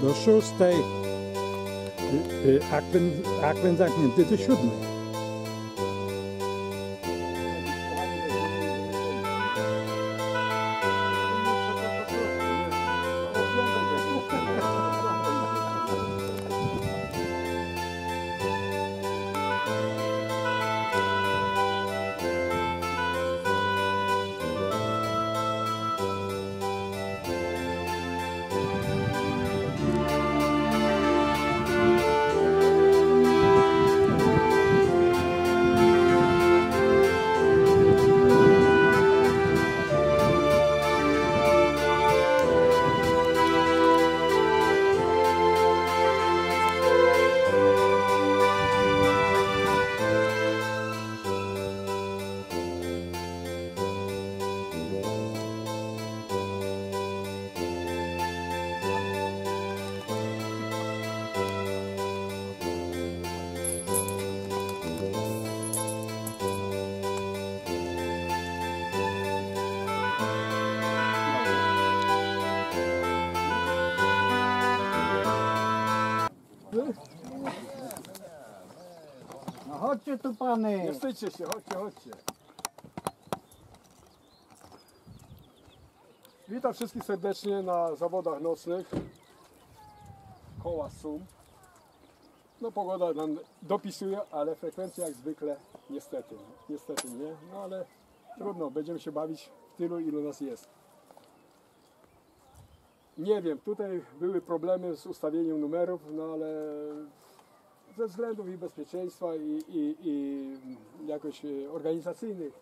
Do szóstej. Akwen zamknięty do siódmej. Chodźcie tu pany. Nie wstydźcie się, chodźcie, chodźcie. Witam wszystkich serdecznie na zawodach nocnych. Koła SUM. No pogoda nam dopisuje, ale frekwencja jak zwykle niestety, niestety nie. No ale trudno, będziemy się bawić w tylu ilu nas jest. Nie wiem, tutaj były problemy z ustawieniem numerów, no ale ze względów i bezpieczeństwa i, i, i jakoś e, organizacyjnych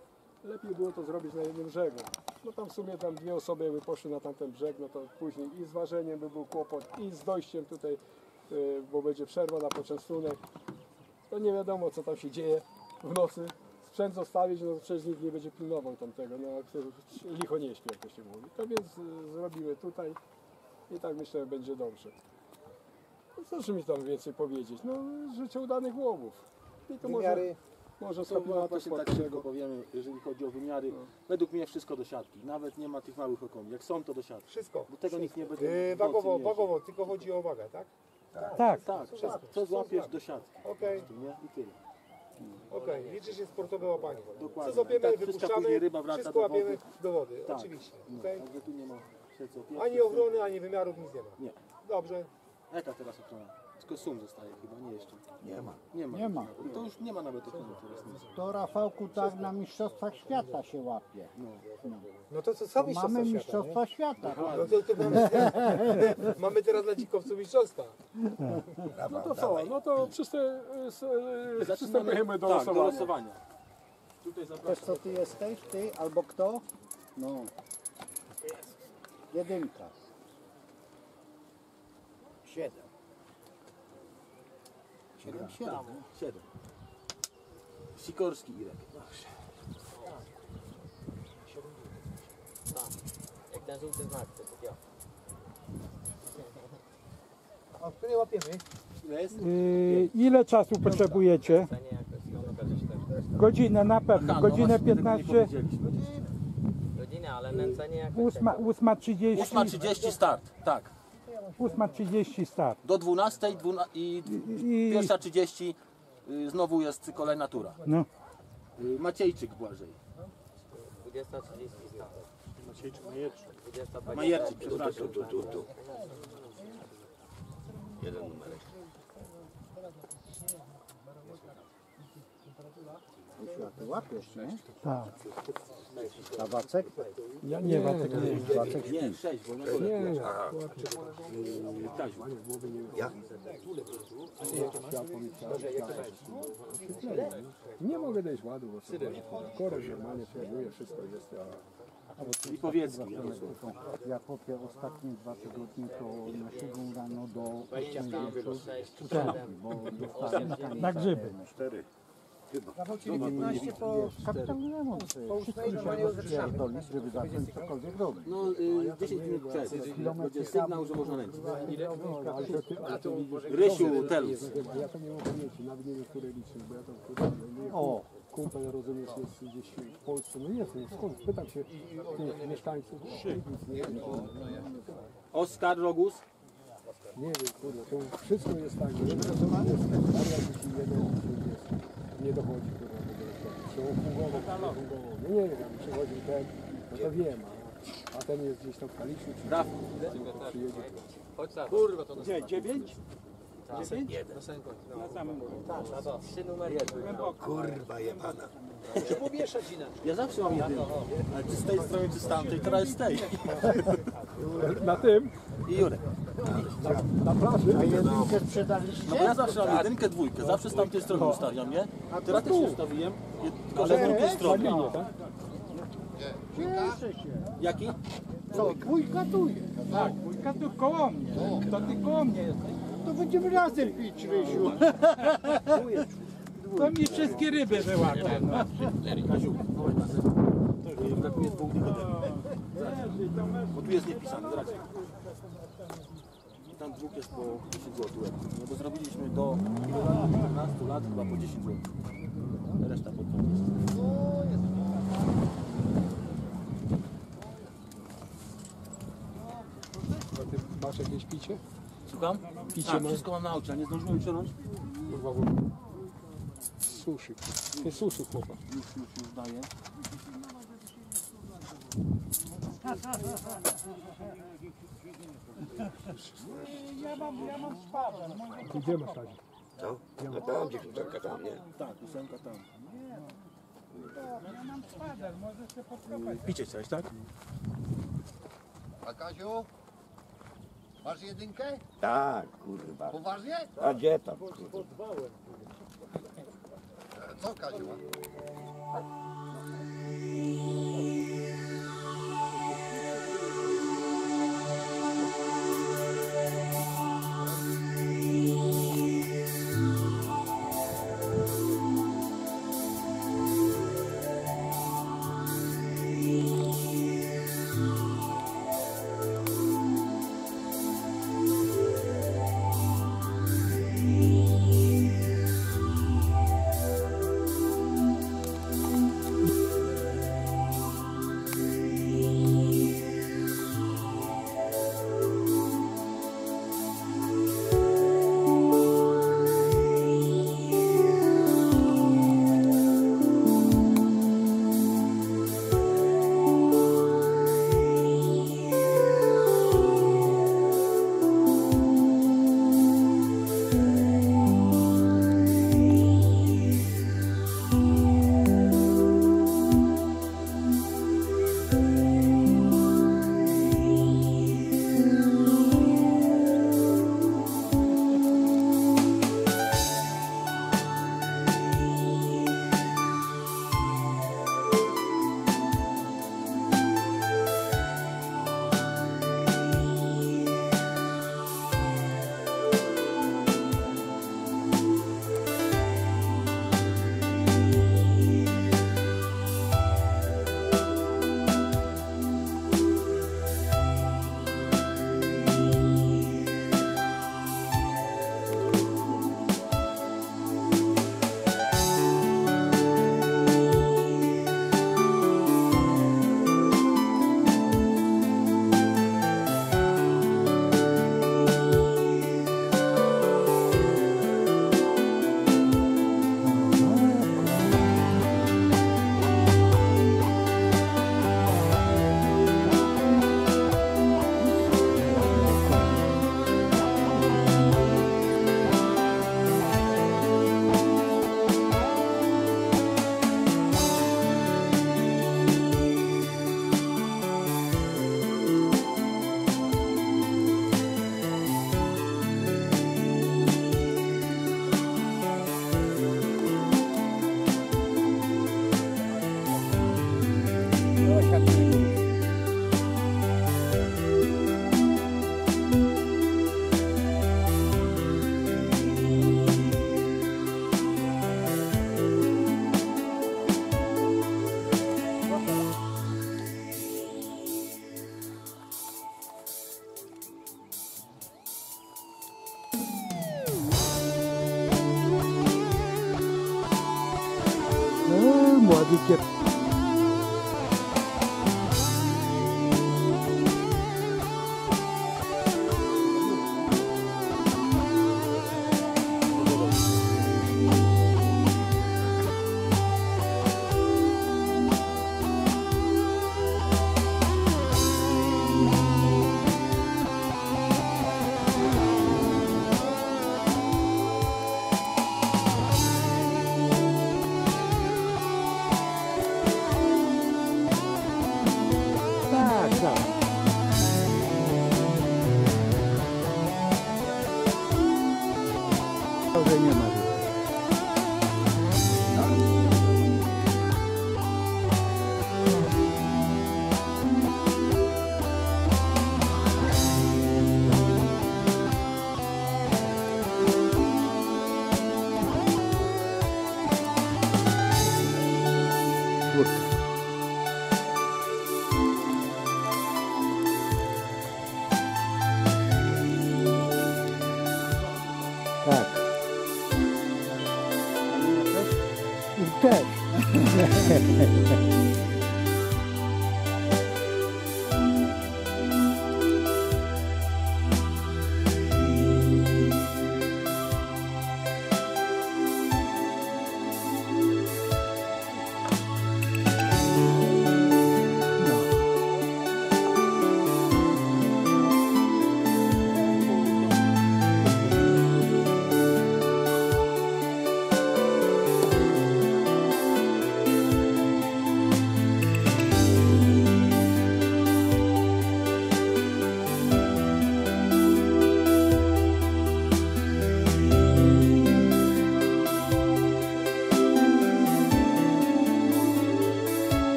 lepiej było to zrobić na jednym brzegu. No tam w sumie tam dwie osoby jakby poszły na tamten brzeg, no to później i z ważeniem by był kłopot i z dojściem tutaj, e, bo będzie przerwa na poczęstunek. To nie wiadomo co tam się dzieje w nocy. Sprzęt zostawić, no przecież nikt nie będzie pilnował tamtego, no licho nie śpi, jak to się mówi. To więc e, zrobimy tutaj i tak myślę, że będzie dobrze. No co mi tam więcej powiedzieć? No życzę udanych łowów. I to może, Wymiary. może z To właśnie tak szybko powiemy, jeżeli chodzi o wymiary. Według mnie wszystko do siatki. Nawet nie ma tych małych okoni. Jak są, to do siatki. Wszystko. Bo tego nikt nie będzie. Yy, wagowo, wagowo, tylko chodzi o wagę, tak? Tak. Tak, przez, przez łapiesz do siatki. Okej, Nie? I tyle. okej. Liczy się sportowe łapanie. Dokładnie. Co złapiemy, Tak, wszystko wypuszczamy, ryba wraca wszystko do łapiemy wody. do wody, Tak. oczywiście. No, Okej? Także tu nie ma się co pieprzyć. Ani ochrony, ani wymiarów, nic nie ma. Nie. Dobrze. A Jaka teraz ochrona? Tylko sum zostaje chyba, nie jeszcze. Nie ma. Nie ma. Nie ma. I to już nie ma nawet ochrony teraz nic. To Rafałku tak na Mistrzostwach Świata się łapie. No to co, co Mamy mistrzostwa świata, nie? Mistrzostwa Świata. No to, to mamy, mamy teraz dla dzikowców mistrzostwa. No to co? No to przyste, s- e, przystępujemy do tak, do losowania. Tutaj Wiesz co ty jesteś? Ty albo kto? No. Jedynka. Siedem. Siedem, siedem. Siedem. Sikorski Irek. Jak ten żółty znak, to tak ja. A w której łapiemy? Ile jest? Y, ile czasu potrzebujecie? Się też. Godzinę na pewno. Aha, no Godzinę właśnie, tego nie 15. powiedzieliśmy. Godzinę, ale nęcenie jakoś Ósma, ósma 30. 8.30 start, tak. Ósma 30 start. Do 12 dwuna- i I, pierwsza 30 y, znowu jest kolejna tura. no. Y, Maciejczyk Błażej. 20.30 start. Maciejczyk Majerczyk. 20 Majerczyk, przepraszam. Krzysiu, a ty łapiesz, nie? Tak. A Wacek? Ja nie tego nie. Wacek Nie, 6, bo na dole. Nie, Taźma. nie mogę dać ładu, bo? Korek normalnie filmuje, wszystko jest. A I. Jarosław. Ja popię ostatnie dwa tygodnie to na siódmą rano do 8 wieczoru 6, bo dostałem Na grzyby. Kapitan nie mógł. Wszystko mi się rozpierdolić, żeby zacząć cokolwiek robić. No, y, 10 minut przed. Będzie sygnał, że można lecieć. Rysiu Telus. ja to nie nawet nie wiem, które liczyć, bo ja tam kurde, O, kumpel rozumiesz jest gdzieś w Polsce, no jest, no skąd? Pytam się tych mieszkańców. Oskar Rogus. Nie wiem, kurde, to wszystko jest tak, że nie dochodzi, kurde, do. Czy on fungował, czy nie fungował. No nie wiem, przychodził ten, no to wiem, a, a ten jest gdzieś tam w Kaliszu, czy przyjedzie. Chodź tam. Kurwa, to Gdzie? Dziewięć? Dziewięć? Na samym końcu. Na samym końcu. Na to. Trzy numery. Muszę pomieszać inaczej. Ja zawsze mam jedynkę. Ale czy z tej strony, czy z tamtej, teraz jest z tej. Na tym, I Jurek. Na plaży, A jedynkę sprzedaliście? No bo ja zawsze mam jedynkę, dwójkę. Zawsze z tamtej strony ustawiam, nie? Teraz też się ustawiłem. Tylko, że z drugiej strony. Tak? Cieszę się. Jaki? Co, dwójka tu jest. Tak, dwójka tu koło mnie. To ty koło mnie jesteś. To będziemy razem pić, Rysiu. To mi wszystkie ryby wyłapie. No. Kaziu. Brakuje dwóch dych Bo tu jest niepisane, zobaczcie. Tam dwóch jest po 10 zł. No bo zrobiliśmy do ilu lat? 15 lat chyba po 10 zł. Reszta. A ty masz jakieś picie? Słucham? Picie Tak, masz? wszystko mam na aucie, a nie zdążyłem wsiąść? Kurwa, bo... Suszy. Nie suszy, chłopak. Już, już, już daję. Ja mam, ja mam szpadę. Gdzie masz razie? Tak, ósemka tam. ja mam szpadę, może się podkopać. Picie coś, tak? A Kaziu? Masz jedynkę? Tak, kurwa. Poważnie? A gdzie tam? Co Kaziu you get Burka.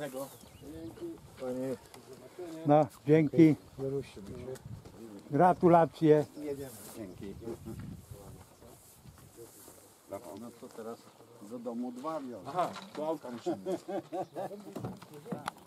Ma? młodikiem. No, dzięki. Gratulacje. Dzięki. No to teraz do domu dwa wiozą. Aha, auta musimy.